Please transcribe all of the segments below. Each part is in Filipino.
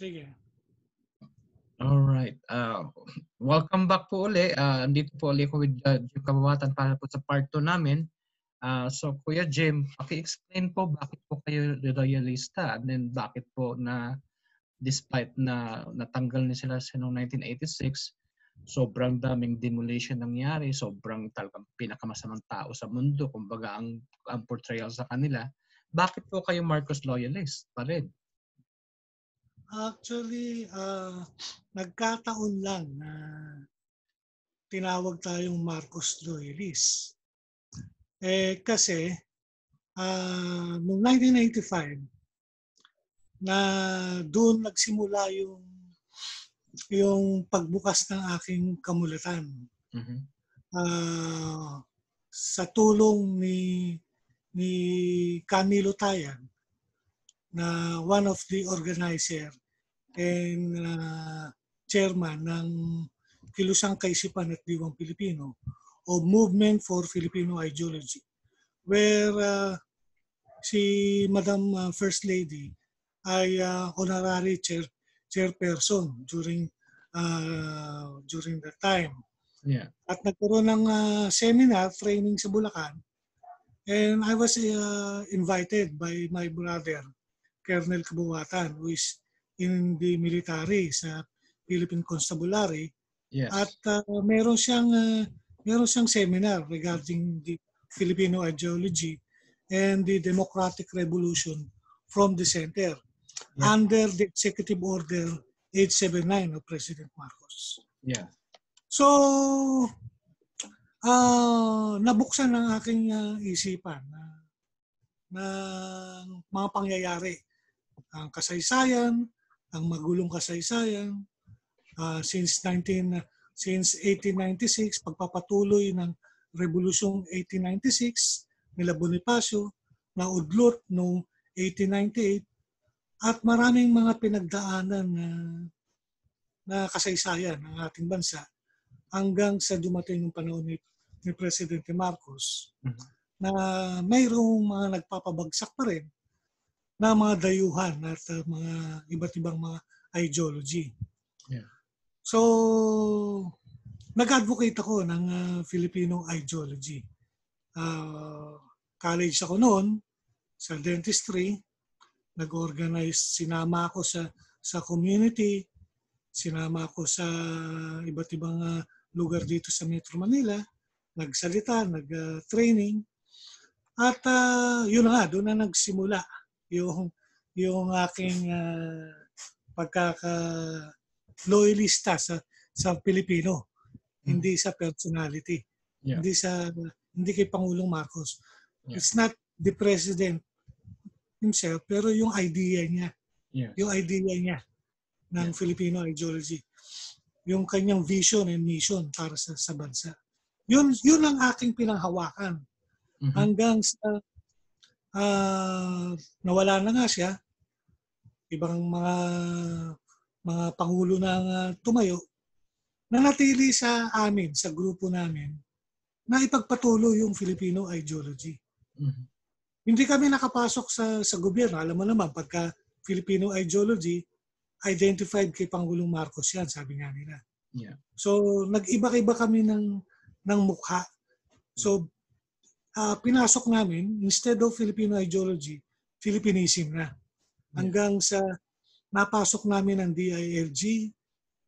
Sige. Alright. Uh, welcome back po uli. Uh, andito po uli ko with uh, Jim Kabawatan para po sa part 2 namin. Uh, so Kuya Jim, paki-explain po bakit po kayo royalista and then bakit po na despite na natanggal ni sila sa noong 1986, sobrang daming demolition nangyari, sobrang talagang pinakamasamang tao sa mundo, kumbaga ang, ang portrayal sa kanila. Bakit po kayo Marcos loyalist pa rin? Actually, uh, nagkataon lang na tinawag tayong Marcos loyalist. Eh kasi uh, noong 1985 na doon nagsimula yung yung pagbukas ng aking kamulatan. Mm-hmm. Uh, sa tulong ni ni Camilo Tayan na one of the organizer and uh, chairman ng Kilusang Kaisipan at Diwang Pilipino o Movement for Filipino Ideology where uh, si Madam uh, First Lady ay uh, honorary chair chairperson during uh, during that time. Yeah. At nagkaroon ng uh, seminar, training sa Bulacan. And I was uh, invited by my brother, Colonel Kabuwatan, who is in the military sa Philippine Constabulary. Yes. At uh, meron siyang uh, meron siyang seminar regarding the Filipino ideology and the democratic revolution from the center yeah. under the executive order 879 of President Marcos. Yeah. So uh, nabuksan ng aking uh, isipan na uh, ng mga pangyayari ang kasaysayan, ang magulong kasaysayan uh, since 19 since 1896 pagpapatuloy ng Revolusyong 1896 nila Bonifacio na udlot noong 1898 at maraming mga pinagdaanan na, na kasaysayan ng ating bansa hanggang sa dumating ng panahon ni, ni Presidente Marcos mm-hmm. na mayroong mga nagpapabagsak pa rin na mga dayuhan at uh, mga iba't ibang mga ideology. Yeah. So, nag-advocate ako ng uh, Filipino ideology. Uh, college ako noon sa dentistry. Nag-organize, sinama ako sa sa community, sinama ako sa iba't ibang uh, lugar dito sa Metro Manila, nagsalita, nag-training. At uh, yun na nga, doon na nagsimula yung yung aking uh, pagkaka loyalista sa sa Pilipino hmm. hindi sa personality yeah. hindi sa hindi kay Pangulong Marcos yeah. it's not the president himself pero yung idea niya yeah. yung idea niya ng yeah. Filipino ideology yung kanyang vision and mission para sa sa bansa yun yun ang aking pinanghawakan mm-hmm. hanggang sa uh, nawala na nga siya. Ibang mga mga pangulo na uh, tumayo, nanatili sa amin, sa grupo namin, na ipagpatuloy yung Filipino ideology. Mm-hmm. Hindi kami nakapasok sa sa gobyerno. Alam mo naman, pagka Filipino ideology, identified kay Pangulong Marcos yan, sabi nga nila. Yeah. So, nag-iba-iba kami ng, ng mukha. So, uh, pinasok namin, instead of Filipino ideology, Filipinism na. Hanggang sa napasok namin ang DILG,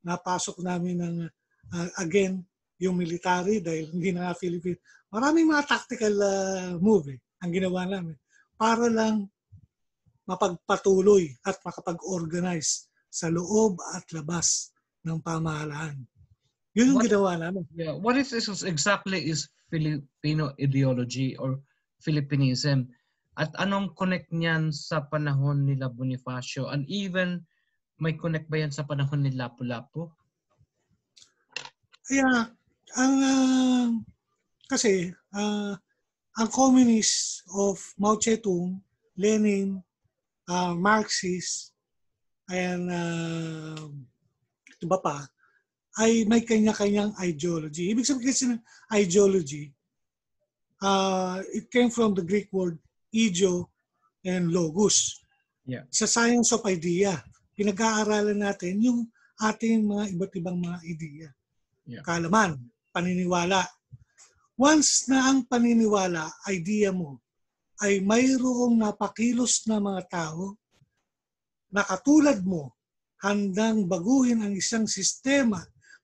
napasok namin ng, uh, again, yung military dahil hindi na Philippine. Maraming mga tactical uh, move eh, ang ginawa namin para lang mapagpatuloy at makapag-organize sa loob at labas ng pamahalaan. Yun yung what, ginawa namin. Yeah. What is this exactly is Filipino ideology or Filipinism? At anong connect niyan sa panahon nila Bonifacio? And even may connect ba yan sa panahon ni Lapu-Lapu? Kaya, ang uh, kasi uh, ang communist of Mao Zedong, Lenin, uh, Marxist, and uh, iba pa, ay may kanya-kanyang ideology. Ibig sabihin kasi ng ideology, uh, it came from the Greek word ideo and logos. Yeah. Sa science of idea. pinag-aaralan natin yung ating mga iba't ibang mga ideya. Yeah. Kaalaman, paniniwala. Once na ang paniniwala, idea mo, ay mayroong napakilos na mga tao na katulad mo, handang baguhin ang isang sistema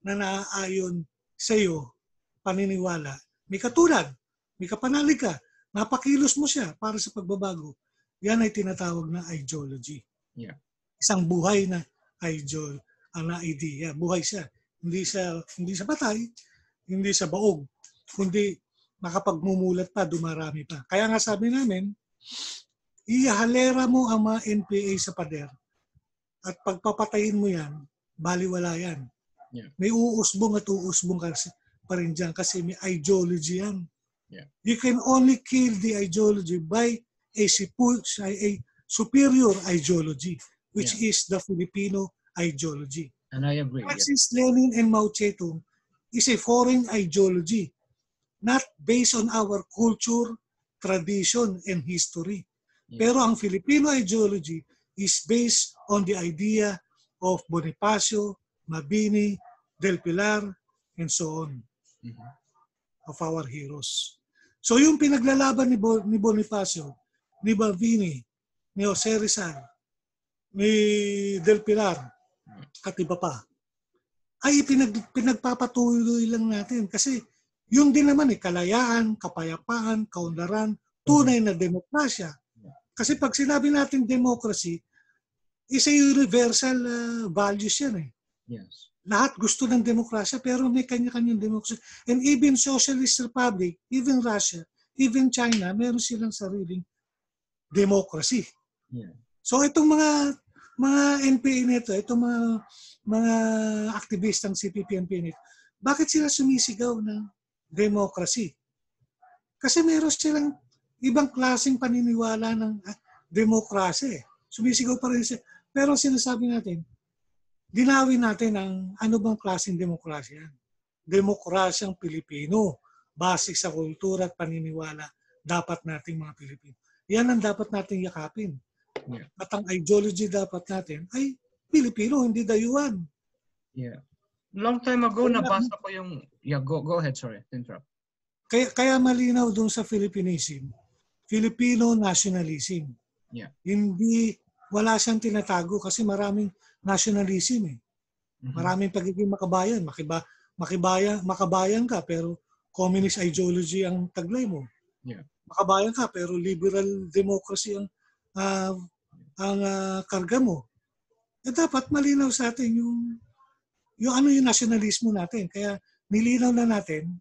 na naaayon sa iyo, paniniwala. May katulad, may kapanalig ka, napakilos mo siya para sa pagbabago. Yan ay tinatawag na ideology. Yeah. Isang buhay na ideol, ang na idea. Buhay siya. Hindi sa hindi sa patay, hindi sa baog, kundi nakapagmumulat pa, dumarami pa. Kaya nga sabi namin, ihalera mo ang mga NPA sa pader at pagpapatayin mo yan, baliwala yan. Yeah. May uusbong at uusbong ka pa rin dyan kasi may ideology yan. Yeah. You can only kill the ideology by a, a superior ideology, which is the Filipino ideology. And I agree. Yeah. Marxist Lenin and Mao Zedong is a foreign ideology, not based on our culture, tradition, and history. Yeah. Pero ang Filipino ideology is based on the idea of Bonifacio, Mabini, Del Pilar, and so on, Mhm. of our heroes. So yung pinaglalaban ni, Bo- ni Bonifacio, ni Mabini, ni Jose Rizal, ni Del Pilar, at iba pa, ay pinag, pinagpapatuloy lang natin. Kasi yung din naman eh, kalayaan, kapayapaan, kaunlaran, tunay na demokrasya. Kasi pag sinabi natin democracy, is a universal uh, values yan eh. Yes. Lahat gusto ng demokrasya pero may kanya-kanyang demokrasya. And even socialist republic, even Russia, even China, meron silang sariling democracy. Yeah. So itong mga mga NPA nito, itong mga mga aktivistang CPP NPA nito, bakit sila sumisigaw ng democracy? Kasi meron silang ibang klaseng paniniwala ng ah, demokrasya. eh. Sumisigaw pa rin sila. Pero sinasabi natin, dinawin natin ang ano bang klaseng demokrasya yan. Demokrasyang Pilipino, base sa kultura at paniniwala dapat nating mga Pilipino. Yan ang dapat nating yakapin. Yeah. At ang ideology dapat natin ay Pilipino, hindi dayuhan. Yeah. Long time ago, Wala. nabasa ko yung... Yeah, go, go ahead. Sorry. Interrupt. Kaya, kaya malinaw doon sa Filipinism, Filipino nationalism. Yeah. Hindi, wala siyang tinatago kasi maraming nationalism eh. Mhm. Maraming pagiging makabayan. Makiba, makibayan, makabayan ka pero communist ideology ang taglay mo. Yeah. Makabayan ka pero liberal democracy ang ah, ang ah, karga mo. Eh dapat malinaw sa atin yung yung ano yung nationalismo natin. Kaya nilinaw na natin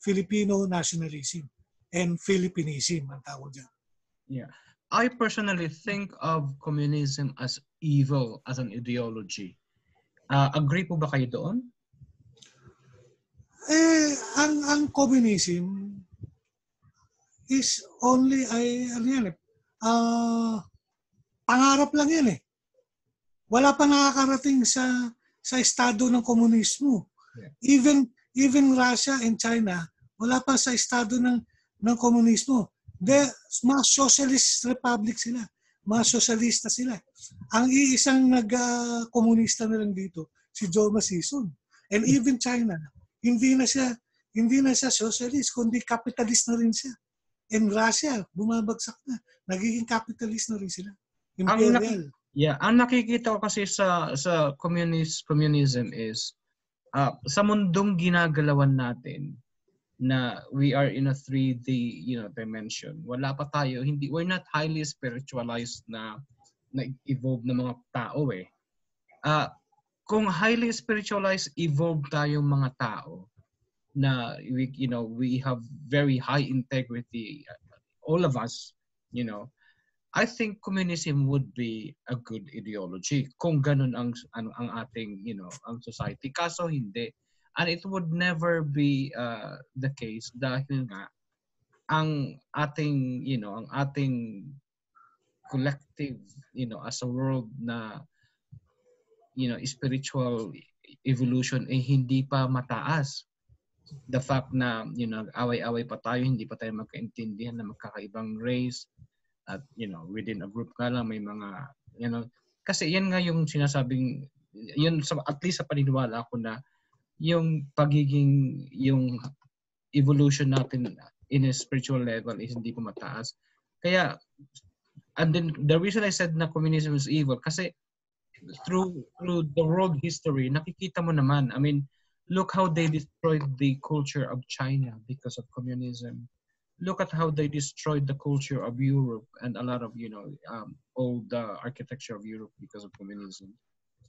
Filipino nationalism and Filipinism ang tawag dyan. Yeah. I personally think of communism as evil as an ideology. Uh, agree po ba kayo doon? Eh, ang ang communism is only ay ano yan eh, ah, pangarap lang yan eh. Wala pa nakakarating sa sa estado ng komunismo. Yeah. Even even Russia and China, wala pa sa estado ng ng komunismo. De, mga socialist republic sila. Mga sosyalista sila. Ang iisang nag-komunista na lang dito, si Joma Sison. And even China, hindi na siya hindi na siya socialist, kundi capitalist na rin siya. And Russia, bumabagsak na. Nagiging capitalist na rin sila. Imperial. Yeah, ang nakikita ko kasi sa sa communist communism is uh, sa mundong ginagalawan natin na we are in a 3D, you know, dimension. Wala pa tayo, hindi we're not highly spiritualized na na evolve na mga tao eh. Uh, kung highly spiritualized evolve tayong mga tao na we you know, we have very high integrity all of us, you know, I think communism would be a good ideology kung ganun ang ang, ang ating you know ang society kaso hindi and it would never be uh, the case dahil nga ang ating you know ang ating collective you know as a world na you know spiritual evolution ay hindi pa mataas. The fact na you know away-away pa tayo hindi pa tayo magkaintindihan na magkakaibang race at you know within a group ka lang may mga you know. Kasi yan nga yung sinasabing, yun sa, at least sa paniniwala ko na yung pagiging, yung evolution natin in a spiritual level is hindi pa mataas. Kaya, and then the reason I said na communism is evil, kasi through through the world history, nakikita mo naman, I mean, look how they destroyed the culture of China because of communism. Look at how they destroyed the culture of Europe and a lot of, you know, um, old uh, architecture of Europe because of communism.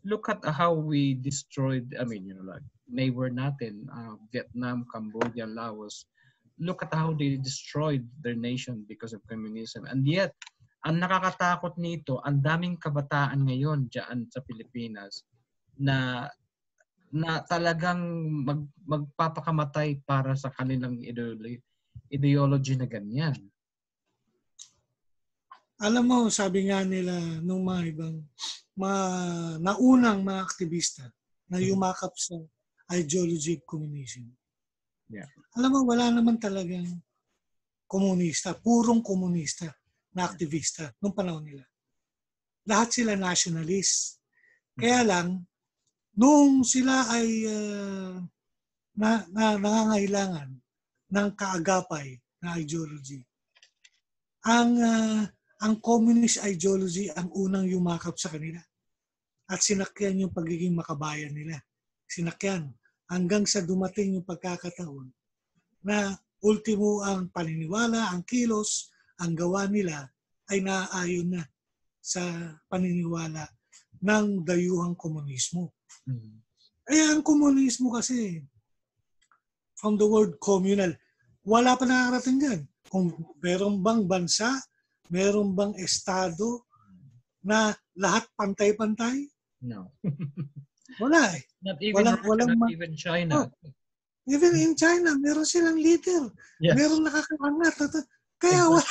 Look at how we destroyed, I mean, you know, like neighbor natin, uh, Vietnam, Cambodia, Laos. Look at how they destroyed their nation because of communism. And yet, ang nakakatakot nito, ang daming kabataan ngayon diyan sa Pilipinas na na talagang mag, magpapakamatay para sa kanilang ideology, ideology na ganyan. Alam mo, sabi nga nila nung mga ibang mga naunang mga aktivista na Mm-hmm. yumakap sa ideology of communism. Yeah. Alam mo, wala naman talagang komunista, purong komunista na aktivista nung panahon nila. Lahat sila nationalist. Kaya lang, nung sila ay uh, na, na, nangangailangan ng kaagapay na ideology, ang uh, ang communist ideology ang unang yumakap sa kanila at sinakyan yung pagiging makabayan nila. Sinakyan hanggang sa dumating yung pagkakataon na ultimo ang paniniwala, ang kilos, ang gawa nila ay naaayon na sa paniniwala ng dayuhang komunismo. Mm-hmm. Eh, ang komunismo kasi, from the word communal, wala pa nakarating dyan. Kung meron bang bansa, meron bang estado na lahat pantay-pantay? No. Wala eh. Not even Walang- walang not even China. Even in China, meron silang leader. Yes. Meron nakakaangat. At- Kaya wala,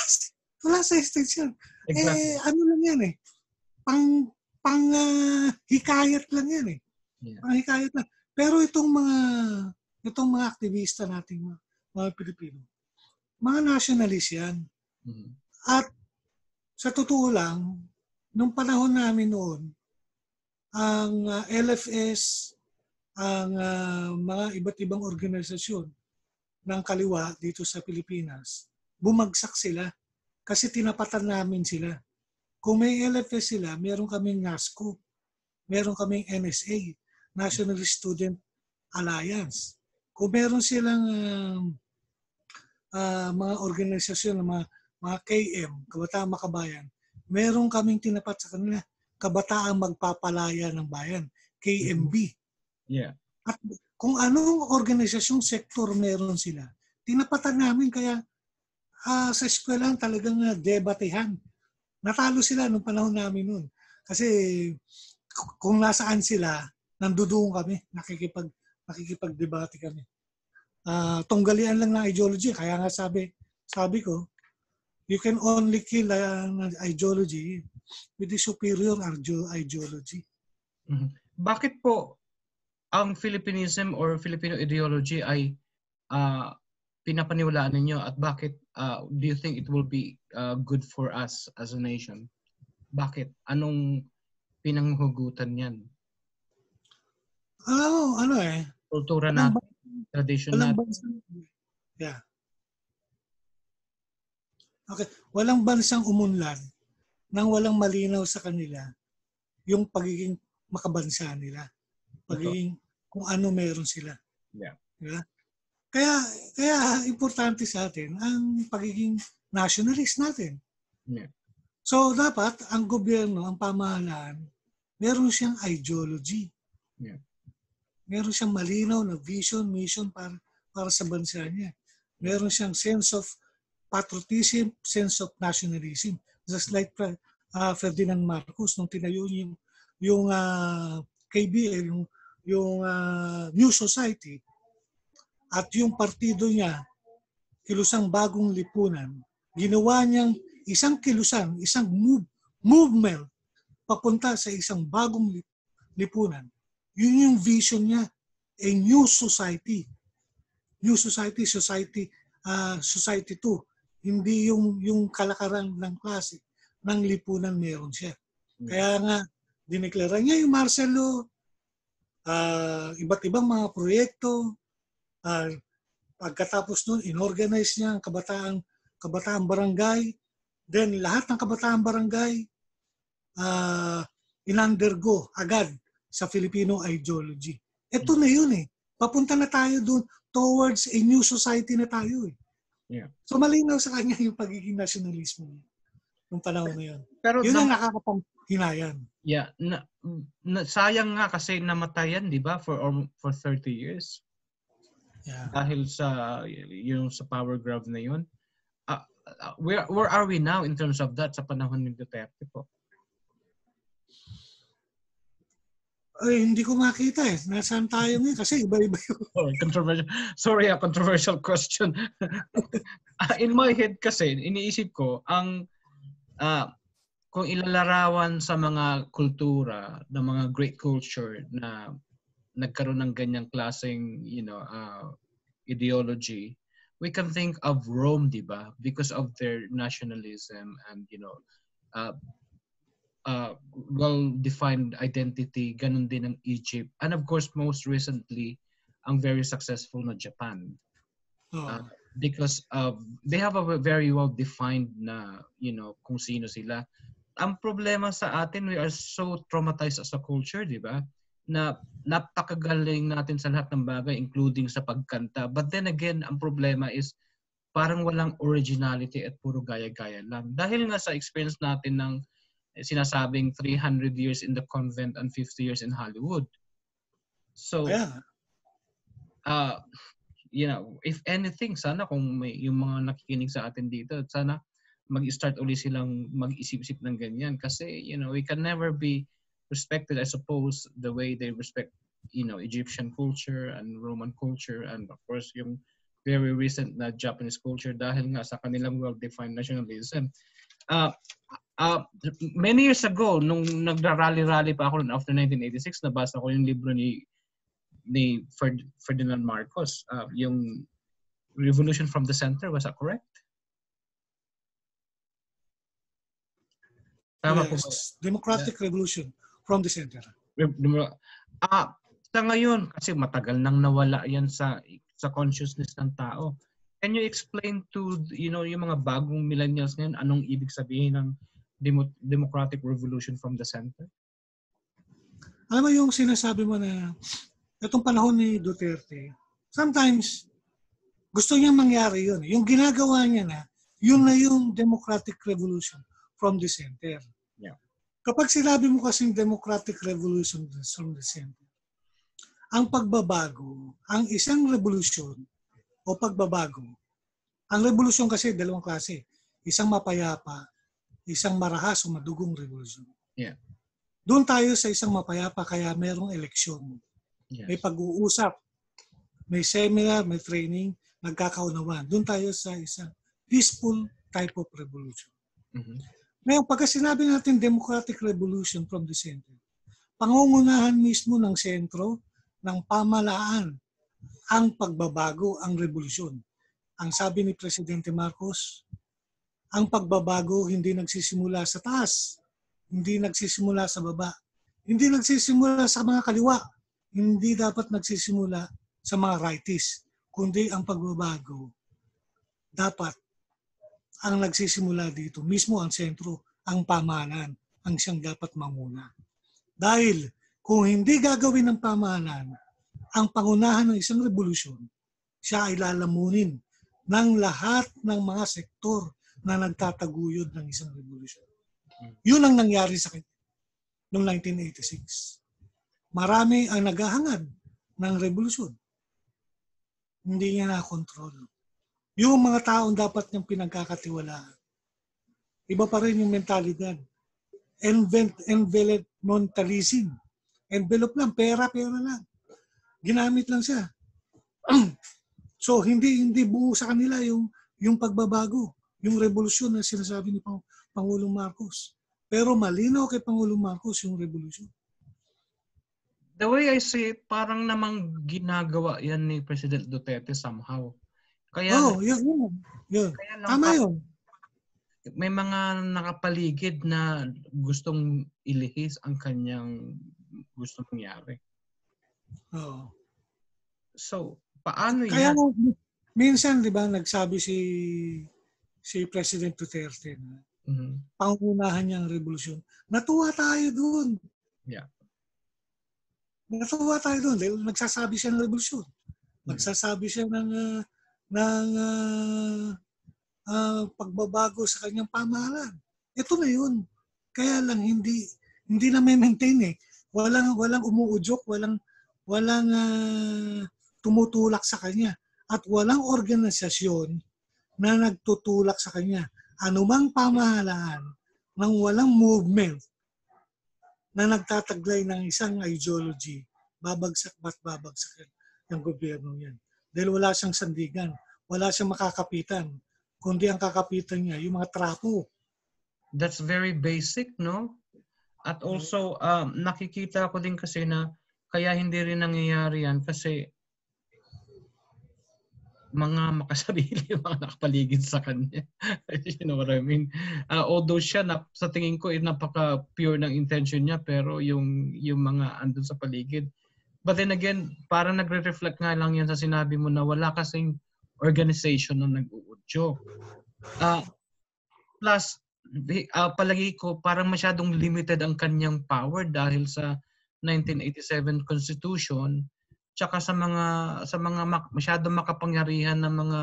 wala sa yan. Exactly. Eh, ano lang yan eh. Pang, pang ah, hikayat lang yan eh. Yeah. Pang hikayat lang. Pero itong mga, itong mga aktivista nating mga, mga Pilipino, mga nationalist yan. Mhm. At sa totoo lang, nung panahon namin noon, ang ah, LFS, ang ah, mga iba't ibang organisasyon ng kaliwa dito sa Pilipinas, bumagsak sila kasi tinapatan namin sila. Kung may LFS sila, meron kaming NASCO, meron kaming NSA, National Student Alliance. Kung meron silang ah, ah, mga organisasyon, ng mga mga KM, Kabataan Makabayan, meron kaming tinapat sa kanila, Kabataang Magpapalaya ng Bayan, KMB. Yeah. At kung anong organisasyong sektor meron sila, tinapatan namin kaya ah, sa eskwelahan talagang uh, debatehan. Natalo sila nung panahon namin noon. Kasi kung nasaan sila, nandoon kami, nakikipag nakikipagdebate kami. Ah, tunggalian lang ng ideology. Kaya nga sabi, sabi ko, you can only kill an ideology with the superior ideology. Mhm. Bakit po ang Philippinism or Filipino ideology ay ah, pinapaniwalaan ninyo at bakit ah, do you think it will be ah, good for us as a nation? Bakit? Anong pinanghugutan niyan? Mo, ano eh, Kultura natin, tradition bansang, yeah. Okay, walang bansang umunlad nang walang malinaw sa kanila yung pagiging makabansa nila. Pagiging kung ano meron sila. Yeah. Diba? Kaya, kaya importante sa atin ang pagiging nationalist natin. Yeah. So dapat ang gobyerno, ang pamahalaan, meron siyang ideology. Yeah. Meron siyang malinaw na vision, mission para para sa bansa niya. Meron siyang sense of patriotism, sense of nationalism. Just like uh, Ferdinand Marcos nung tinayo niya yung yung uh, KBL, yung yung uh, New Society at yung partido niya kilusang bagong lipunan, ginawa niyang isang kilusan, isang move, movement papunta sa isang bagong lip- lipunan. Yun yung vision niya, a new society. New society, society, uh, society 2. Hindi yung yung kalakaran ng klase ng lipunan meron siya. Kaya nga dineklara niya yung law, uh, iba't ibang mga proyekto. Uh, pagkatapos nun, inorganize niya ang kabataan, kabataan barangay. Then lahat ng kabataan barangay, uh, inundergo agad sa Filipino ideology. Ito na yun eh. Papunta na tayo doon towards a new society na tayo eh. Yeah. So malinaw sa kanya yung pagiging nationalismo niya nung panahon na yun. Pero yun ang nakakapanghinayang. Yeah, na, na, sayang nga kasi namatayan, 'di ba, for um, for 30 years. Yeah. Dahil sa yung sa power grab na yun. Uh, uh, where where are we now in terms of that sa panahon ni Duterte po? Ay, hindi ko makita eh. Nasaan tayo ngayon? Kasi iba-iba yun. Oh, controversial. Sorry, a controversial question. Ah, in my head kasi, iniisip ko, ang uh, kung ilalarawan sa mga kultura, ng mga great culture na nagkaroon ng ganyang klaseng, you know, uh, ideology, we can think of Rome, di ba? Because of their nationalism and, you know, uh, uh, well-defined identity, ganun din ang Egypt. And of course, most recently, ang very successful na Japan. Oh. Uh, because of, they have a very well-defined na, you know, kung sino sila. Ang problema sa atin, we are so traumatized as a culture, di ba? Na napakagaling natin sa lahat ng bagay, including sa pagkanta. But then again, ang problema is parang walang originality at puro gaya-gaya lang. Dahil nga sa experience natin ng sinasabing 300 years in the convent and 50 years in Hollywood. So, yeah. uh, you know, if anything, sana kung may yung mga nakikinig sa atin dito, sana mag-start uli silang mag-isip-isip ng ganyan. Kasi, you know, we can never be respected, I suppose, the way they respect, you know, Egyptian culture and Roman culture and of course yung very recent na Japanese culture dahil nga sa kanilang well-defined nationalism. Uh, uh, many years ago, nung nagra-rally-rally pa ako after 1986, nabasa ko yung libro ni ni Ferd- Ferdinand Marcos, uh, yung Revolution from the Center, was that correct? Tama yes, po Democratic yeah. Revolution from the Center. Ah, sa ngayon, kasi matagal nang nawala yan sa sa consciousness ng tao. Can you explain to you know yung mga bagong millennials ngayon anong ibig sabihin ng Demo- democratic revolution from the center? Alam mo yung sinasabi mo na itong panahon ni Duterte, sometimes gusto niya mangyari yun. Yung ginagawa niya na, yun na yung democratic revolution from the center. Yeah. Kapag sinabi mo kasing democratic revolution from the center, ang pagbabago, ang isang revolusyon o pagbabago, ang revolusyon kasi dalawang klase. Isang mapayapa, isang marahas o madugong revolusyon. Yeah. Doon tayo sa isang mapayapa kaya merong eleksyon. Yes. May pag-uusap, may seminar, may training, nagkakaunawan. Doon tayo sa isang peaceful type of revolution. Mm-hmm. Ngayon, pagka sinabi natin democratic revolution from the center, pangungunahan mismo ng sentro ng pamalaan ang pagbabago, ang revolusyon. Ang sabi ni Presidente Marcos, ang pagbabago hindi nagsisimula sa taas, hindi nagsisimula sa baba, hindi nagsisimula sa mga kaliwa, hindi dapat nagsisimula sa mga righties, kundi ang pagbabago dapat ang nagsisimula dito, mismo ang sentro, ang pamahalaan, ang siyang dapat manguna. Dahil kung hindi gagawin ng pamahalaan ang pangunahan ng isang revolusyon, siya ay lalamunin ng lahat ng mga sektor na nagtataguyod ng isang revolusyon. Yun ang nangyari sa kanya noong 1986. Marami ang naghahangad ng revolusyon. Hindi niya na-control. Yung mga taong dapat niyang pinagkakatiwalaan. Iba pa rin yung mentalidad. Envelopmentalism envelope lang, pera, pera lang. Ginamit lang siya. so hindi hindi buo sa kanila yung yung pagbabago, yung revolusyon na sinasabi ni Pang, Pangulong Marcos. Pero malinaw kay Pangulong Marcos yung revolusyon. The way I see it, parang namang ginagawa yan ni President Duterte somehow. Kaya, oh, yun, yun. yun. Kaya Tama yun. may mga nakapaligid na gustong ilihis ang kanyang gusto mangyari. Oo. So, paano Kaya yan? minsan, di ba, nagsabi si si President Duterte na Mhm. pangunahan niya ang revolusyon. Natuwa tayo doon. Yeah. Natuwa tayo doon dahil nagsasabi siya ng revolusyon. Nagsasabi siya ng ah, ng ah, ah, pagbabago sa kanyang pamahalaan. Ito na 'yun. Kaya lang hindi hindi na may maintain eh. Walang walang umuudyok, walang walang ah, tumutulak sa kanya at walang organisasyon na nagtutulak sa kanya. Anumang pamahalaan ng walang movement na nagtataglay ng isang ideology, babagsak ba't babagsak yung gobyerno yan. Dahil wala siyang sandigan, wala siyang makakapitan, kundi ang kakapitan niya, yung mga trapo. That's very basic, no? At also, um, nakikita ko din kasi na kaya hindi rin nangyayari yan kasi mga makasarili, mga nakapaligid sa kanya. you know what I mean? Uh, although siya, na, sa tingin ko, eh, napaka-pure ng intention niya, pero yung, yung mga andun sa paligid. But then again, parang nagre-reflect nga lang yan sa sinabi mo na wala kasing organization na nag-uudyo. Uh, plus, ah, palagi ko parang masyadong limited ang kanyang power dahil sa 1987 Constitution tsaka sa mga sa mga mak- masyadong makapangyarihan ng mga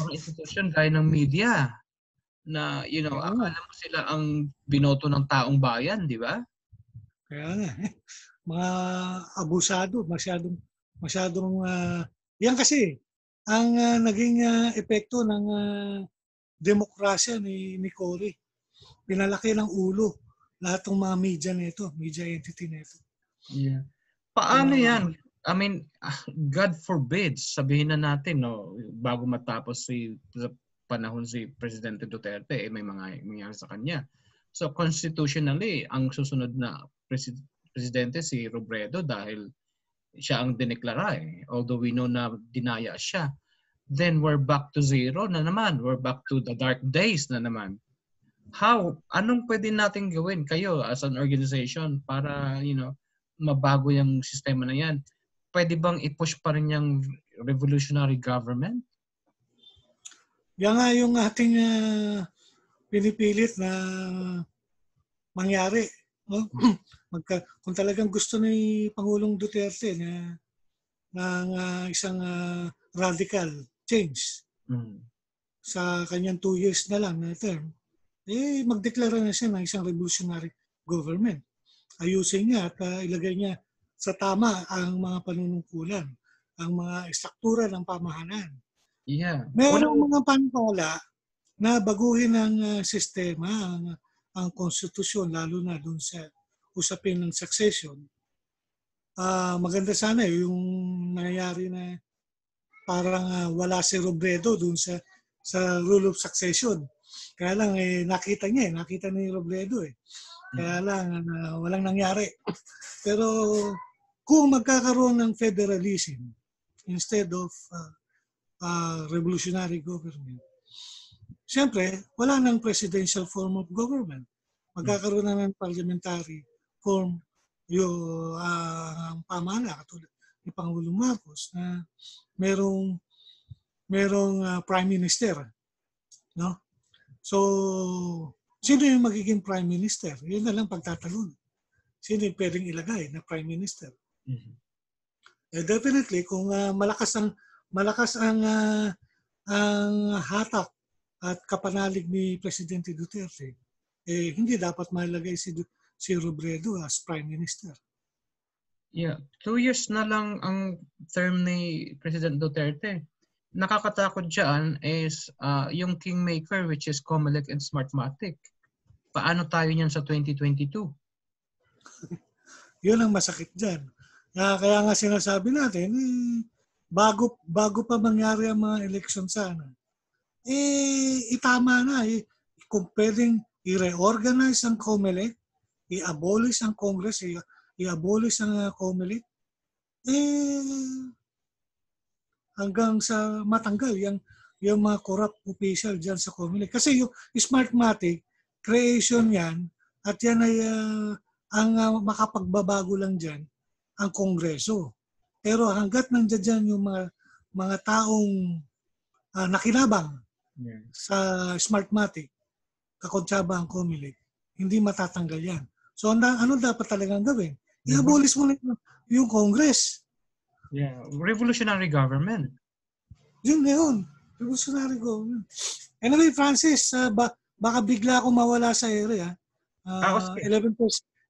mga institusyon gaya ng media na you know akala mo sila ang binoto ng taong bayan, di ba? Kaya nga, mga abusado, masyadong, masyadong, ah, yan kasi, ang ah, naging ah, epekto ng ah, demokrasya ni, ni Cory. Pinalaki ng ulo lahat ng mga media nito, media entity nito. Yeah. Paano Oo. yan? I mean, ah, God forbid, sabihin na natin, no, bago matapos si sa panahon si Presidente Duterte, eh, may mga mangyari sa kanya. So constitutionally, ang susunod na presi- presidente si Robredo dahil siya ang dineklara eh. Although we know na dinaya siya. Then we're back to zero na naman. We're back to the dark days na naman. How? Anong pwede natin gawin kayo as an organization para, you know, mabago yung sistema na yan? Pwede bang i-push pa rin yung revolutionary government? Yan nga yung ating ah, pinipilit na mangyari. No? Magka, kung talagang gusto ni Pangulong Duterte na ng ah, isang ah, radical change Mm. sa kanyang two years na lang na term, eh magdeklara na siya ng isang revolutionary government. Ayusin niya at ah, ilagay niya sa tama ang mga panunungkulan, ang mga istruktura ng pamahalaan. Yeah. Meron mga panukala na baguhin ang ah, sistema, ang, ang konstitusyon, lalo na doon sa usapin ng succession. Ah, maganda sana yung nangyayari na parang ah, wala si Robredo doon sa sa rule of succession. Kaya lang eh, nakita niya eh, nakita ni Robredo eh. Kaya lang ah, walang nangyari. Pero kung magkakaroon ng federalism instead of ah, uh, revolutionary government. Siyempre, wala nang presidential form of government. Magkakaroon na ng parliamentary form yung uh, pamana katulad ni Pangulong Marcos na merong merong ah, prime minister, no? So, sino yung magiging prime minister? Yun na lang pagtatanong. Sino yung pwedeng ilagay na prime minister? Mhm. Eh, definitely kung ah, malakas ang malakas ang ah, ang hatak at kapanalig ni Presidente Duterte, eh hindi dapat malagay si si Robredo as Prime Minister. Yeah. Two years na lang ang term ni President Duterte. Nakakatakot dyan is uh, yung kingmaker which is Comelec and Smartmatic. Paano tayo niyan sa 2022? Yun ang masakit diyan. Kaya, kaya nga sinasabi natin, eh, bago bago pa mangyari ang mga eleksyon sana, eh itama na eh kung pwedeng i-reorganize ang COMELEC, i-abolish ang Congress, i- i-abolish ang uh, COMELEC, eh hanggang sa matanggal yung yung mga corrupt official dyan sa Comelec. Kasi yung Smartmatic, creation yan, at yan ay uh, ang uh, makapagbabago lang dyan, ang Kongreso. Pero hanggat nandiyan dyan yung mga, mga taong uh, nakinabang yeah. sa Smartmatic, kakontsaba ang Comelec, hindi matatanggal yan. So ano, ano dapat talagang gawin? I-abolish mo na yung Congress. Yeah, revolutionary government. Yun na yun. Revolutionary government. Anyway, Francis, uh, ba, baka bigla ako mawala sa area. Uh, ah, 11%,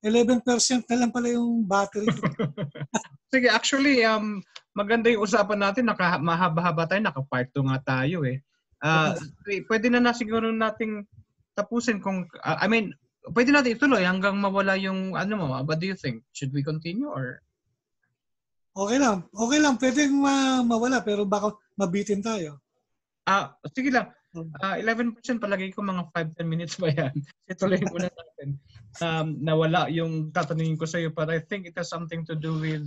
11% na lang pala yung battery. Sige, actually, um, maganda yung usapan natin. Naka, mahaba-haba tayo. Naka-part 2 nga tayo eh. Uh, pwede na na siguro nating tapusin kung, uh, I mean, pwede natin ituloy hanggang mawala yung ano mo. What do you think? Should we continue or? Okay lang. Okay lang. Pwede ma- mawala pero baka mabitin tayo. Ah, sige lang. Uh, 11% palagay ko mga 5-10 minutes ba yan. Ituloy muna natin. Um, nawala yung tatanungin ko sa iyo but I think it has something to do with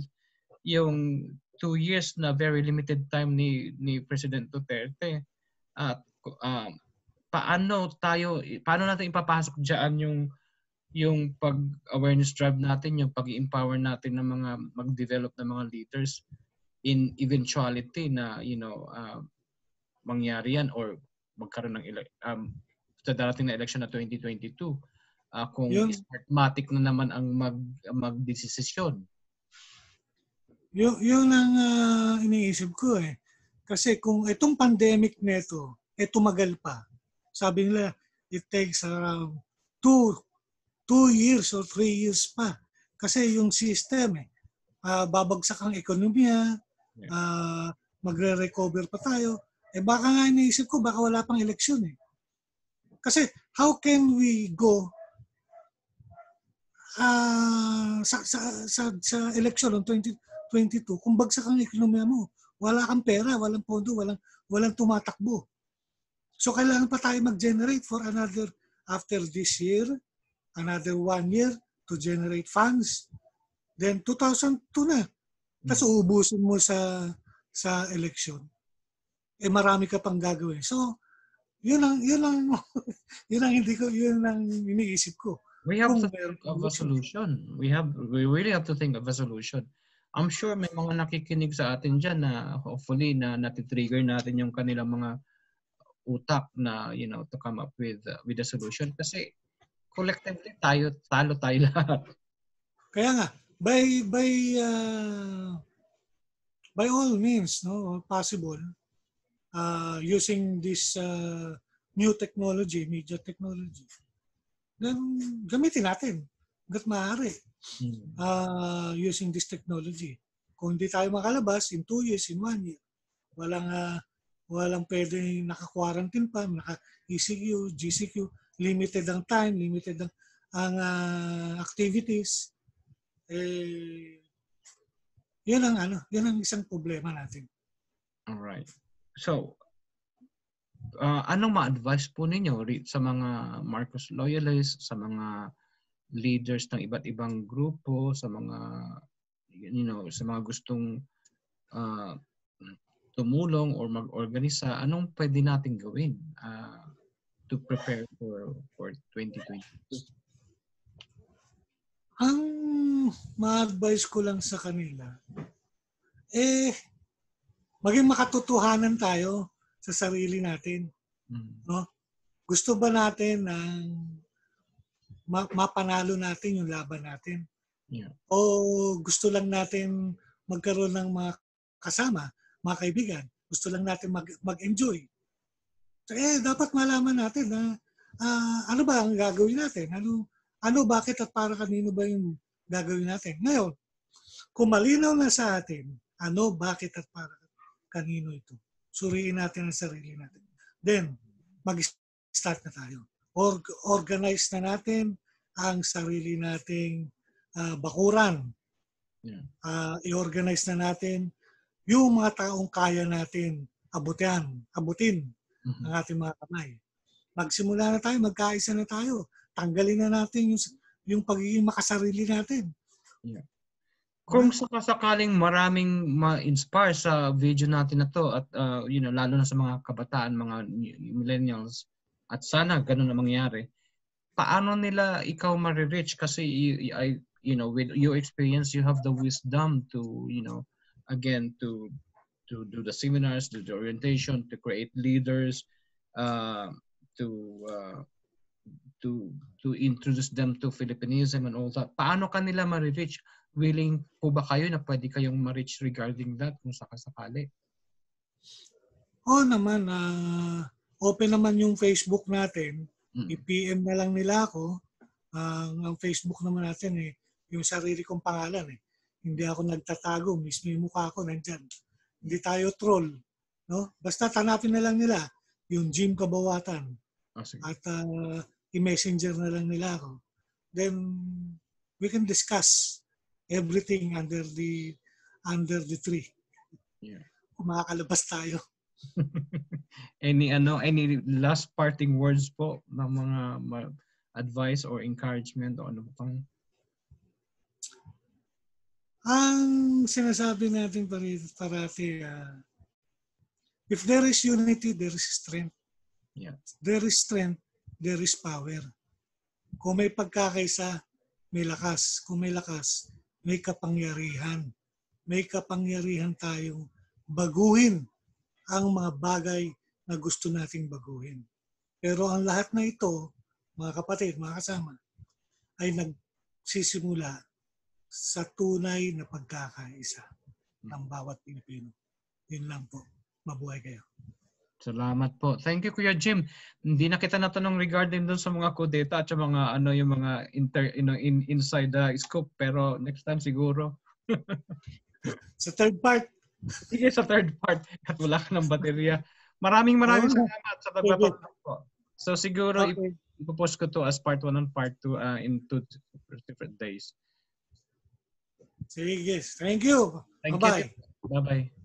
yung two years na very limited time ni ni President Duterte. At um, paano tayo paano natin ipapasok diyan yung yung pag-awareness drive natin, yung pag-empower natin ng mga mag-develop ng mga leaders in eventuality na you know uh, mangyari yan or magkaroon ng ele- um, sa darating na election na 2022 uh, kung yun, smartmatic na naman ang mag magdesisyon. Yun, yun ang uh, iniisip ko eh. Kasi kung itong pandemic nito, eh tumagal pa. Sabi nila, it takes around two, two years or three years pa. Kasi yung system eh, uh, babagsak ang ekonomiya, uh, magre-recover pa tayo. Eh baka nga iniisip ko, baka wala pang eleksyon eh. Kasi how can we go uh, sa, sa, sa, sa election ng 2022 kung bagsak ang ekonomiya mo? Wala kang pera, walang pondo, walang, walang tumatakbo. So kailangan pa tayo mag-generate for another, after this year, another one year to generate funds. Then 2002 na. Tapos hmm. uubusin mo sa sa election. Eh marami ka pang gagawin. So, yun ang yun ang yun ang hindi ko yun ang iniisip ko. We have Kung to think of a solution. We have we really have to think of a solution. I'm sure may mga nakikinig sa atin diyan na hopefully na natitrigger natin yung kanilang mga utak na you know to come up with uh, with a solution kasi collectively tayo talo tayo lahat. Kaya nga by by uh, by all means no possible uh, using this uh, new technology, media technology. Then gamitin natin hanggat maaari uh, using this technology. Kung hindi tayo makalabas in two years, in one year, walang uh, walang pwedeng naka-quarantine pa, naka-ECQ, GCQ, limited ang time, limited ang, ang uh, activities. Eh, yun ang ano, yun ang isang problema natin. All right. So, uh, anong ma-advise po ninyo sa mga Marcos loyalists, sa mga leaders ng iba't ibang grupo, sa mga you know, sa mga gustong uh, tumulong or mag-organisa, anong pwede natin gawin uh, to prepare for for 2022? Ang ma-advise ko lang sa kanila, eh, maging makatotohanan tayo sa sarili natin. Mm. No? Gusto ba natin ng ma- mapanalo natin yung laban natin? Yeah. O gusto lang natin magkaroon ng mga kasama mga kaibigan, gusto lang natin mag, mag-enjoy. So, eh, dapat malaman natin na uh, ano ba ang gagawin natin? Ano, ano, bakit at para kanino ba yung gagawin natin? Ngayon, kung malinaw na sa atin, ano, bakit at para kanino ito, suriin natin ang sarili natin. Then, mag-start na tayo. Or, organize na natin ang sarili nating uh, bakuran. Yeah. Uh, i-organize na natin yung mga taong kaya natin abutin, abutin mm-hmm. ang ating mga kamay. Magsimula na tayo, magkaisa na tayo. Tanggalin na natin yung, yung pagiging makasarili natin. Yeah. Kung sakasakaling maraming ma-inspire sa video natin na to at uh, you know, lalo na sa mga kabataan, mga millennials, at sana ganun na mangyari, paano nila ikaw ma-reach? Kasi y- I, you know, with your experience, you have the wisdom to, you know, again, to to do the seminars, do the orientation, to create leaders, uh, to uh, to to introduce them to Filippinism and all that. Paano kanila ma-reach? Willing po ba kayo na pwede kayong ma-reach regarding that kung sakasakali? Oo naman, ah, open naman yung Facebook natin. Mm. I-PM na lang nila ako. Ang ang Facebook naman natin eh, yung sarili kong pangalan eh. Hindi ako nagtatago, mismo yung mukha ko nandyan. Hindi tayo troll. No? Basta tanapin na lang nila yung Jim Kabawatan Ah, sige. at ah, i-messenger na lang nila ako. Then we can discuss everything under the under the tree. Yeah. Kung makakalabas tayo. any ano any last parting words po ng mga advice or encouragement o ano pang Ang sinasabi natin parati, ah, if there is unity, there is strength. Yeah. There is strength, there is power. Kung may pagkakaisa, may lakas. Kung may lakas, may kapangyarihan. May kapangyarihan tayong baguhin ang mga bagay na gusto nating baguhin. Pero ang lahat na ito, mga kapatid, mga kasama, ay nagsisimula sa tunay na pagkakaisa ng bawat Pilipino. Yun lang po. Mabuhay kayo. Salamat po. Thank you Kuya Jim. Hindi na kita natanong regarding dun sa mga kudeta at sa mga ano yung mga inter you know, in, inside the scope pero next time siguro. Sa third part, Sige sa third part at wala ka ng baterya. Maraming maraming Oo. salamat sa pagpapatak po. So siguro okay. ipopost ko to as part 1 and part 2 uh, in two different days. Sige, thank you. Thank Bye-bye. you. Bye-bye.